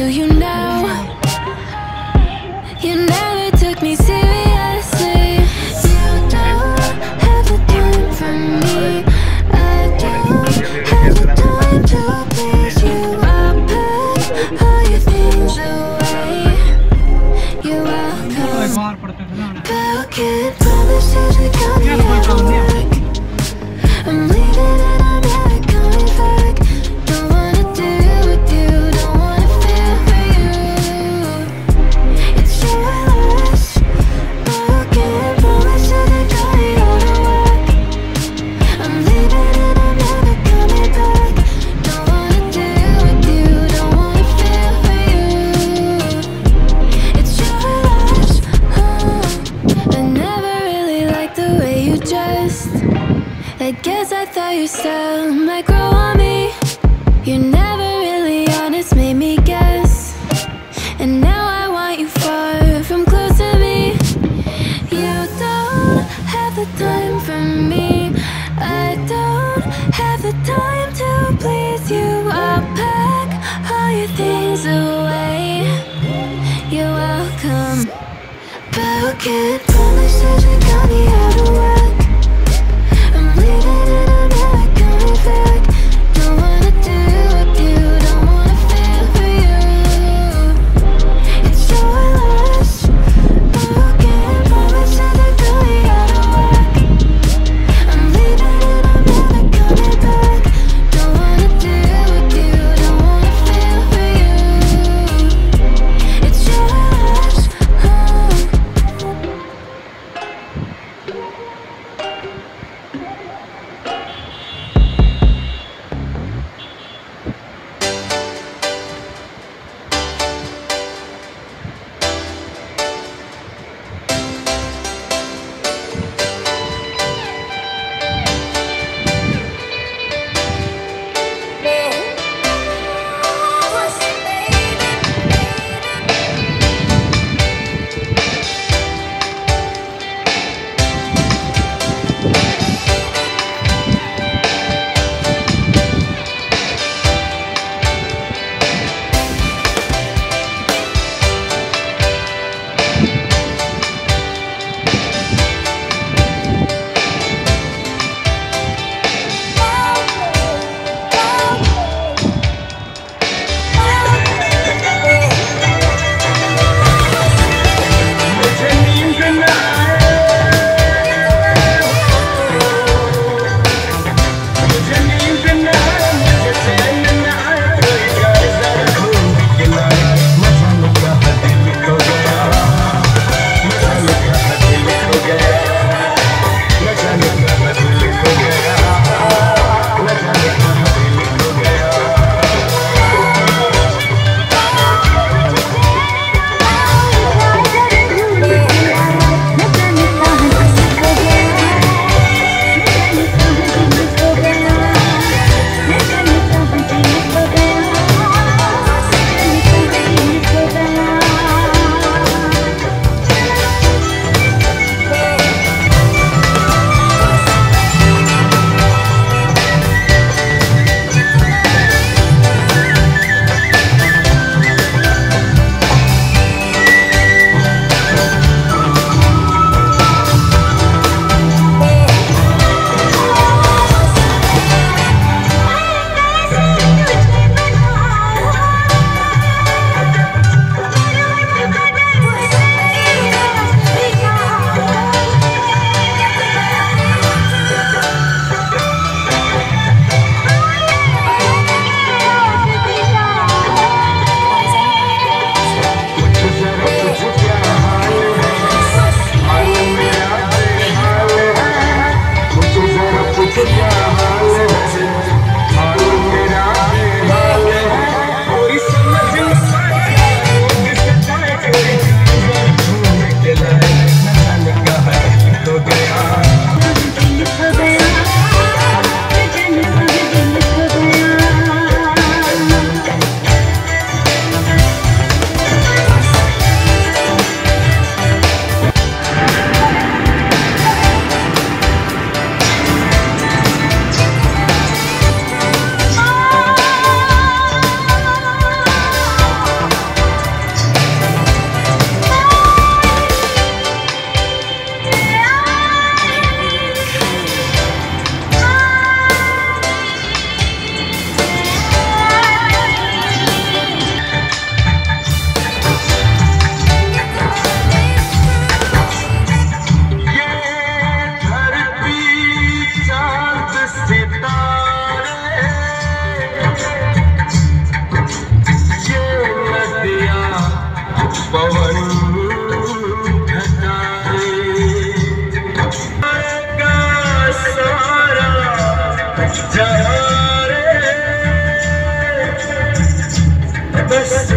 Do you And now I want you far from close to me. You don't have the time for me. I don't have the time to please you. I pack all your things away. You're welcome. Broken. बस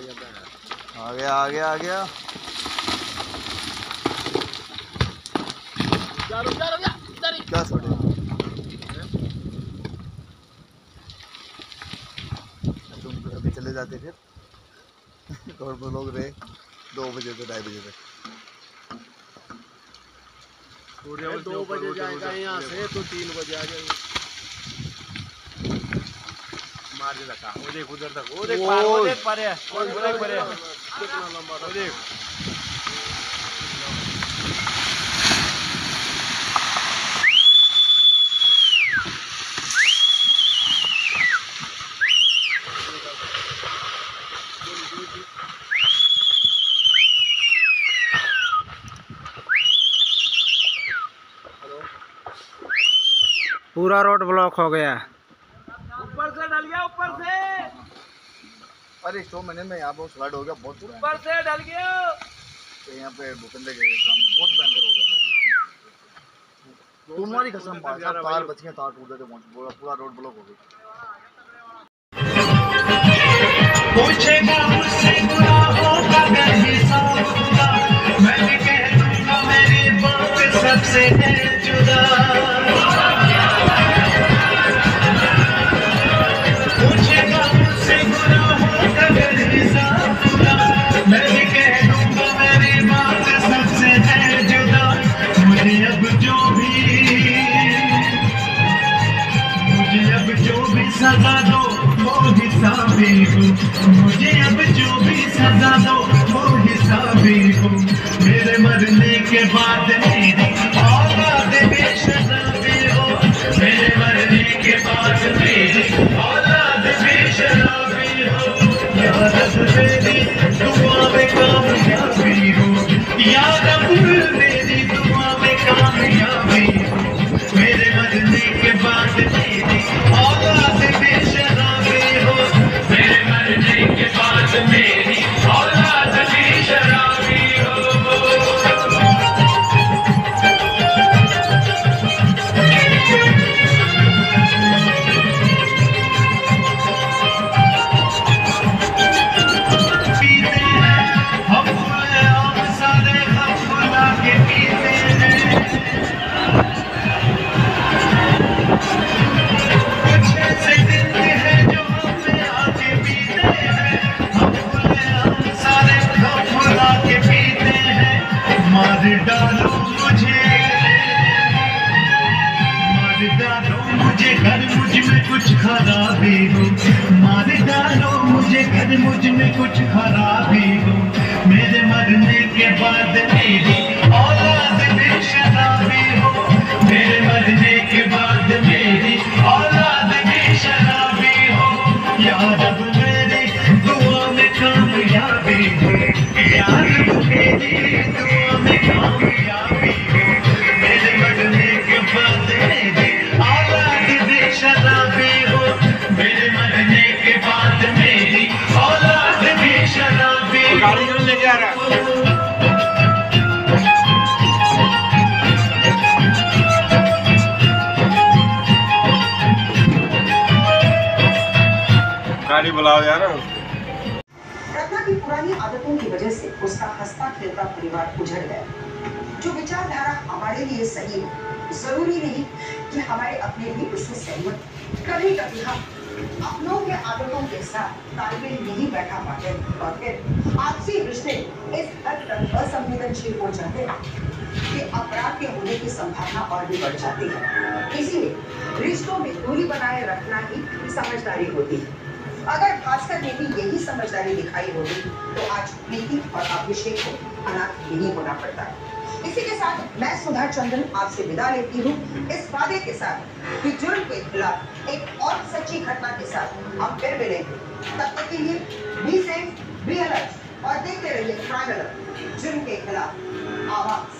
आ गया आ गया आ गया। क्या छोड़े तुम अभी चले जाते फिर? और वो लोग रहे दो बजे से ढाई बजे तक। दो बजे जाएगा यहाँ से तो तीन बजे आ जाएगा। मार दे वो देख उधर तक वो देख पार वो देख पारे वो देख पारे कितना लंबा वो देख। पूरा रोड ब्लॉक हो गया ऊपर से डल गया ऊपर से अरे सौ महीने में यहाँ बहुत फ्लड हो गया बहुत ऊपर से डल गया। तो यहाँ पे भूपेंद्र के सामने बहुत भयंकर हो गया। तुम्हारी कसम तार बच गया तार टूट गए थे पूरा पूरा रोड ब्लॉक हो गया। सजा दो वो हिसाबी हो। मुझे अब जो भी सजा दो वो हिसाबी हो। मेरे मरने के बाद मेरी औलाद हो। मेरे मरने के बाद मेरी औलाद हो। या रब मेरी दुआ में हो। या मुझे घर मुझमें कुछ खराबी हो। मार डालो मुझे घर मुझमें कुछ खराबी हो। मेरे मरने के बाद मेरी औलाद में शराबी हो। मेरे मरने के बाद मेरी औलाद में शराबी हो। मेरी दुआ में कामयाबी हो। मेरी दुआ में पुरानी आदतों की वजह से उसका हंसता खेलता परिवार उजड़ गया। जो विचारधारा हमारे लिए सही है, ज़रूरी नहीं कि हमारे अपने भी उससे सहमत। कभी कभी हम अपनों के आदतों के साथ तालमेल नहीं बैठा पाते और फिर आपसी रिश्ते इस हद तक असंवेदनशील हो जाते हैं कि अपराध के होने की संभावना और भी बढ़ जाती है। इसीलिए रिश्तों में दूरी बनाए रखना ही समझदारी होती है। अगर भास्कर में भी यही समझदारी दिखाई होती तो आज प्रीति और अभिषेक को अनाथ नहीं होना पड़ता। इसी के साथ मैं सुधा चंद्रन आपसे विदा लेती हूँ। इस वादे के साथ कि जुर्म के खिलाफ एक और सच्ची घटना के साथ हम फिर मिलेंगे। तब तक के लिए बी सेफ़ बी अलर्ट और देखते रहिए क्राइम अलर्ट जुर्म के खिलाफ आवाज़।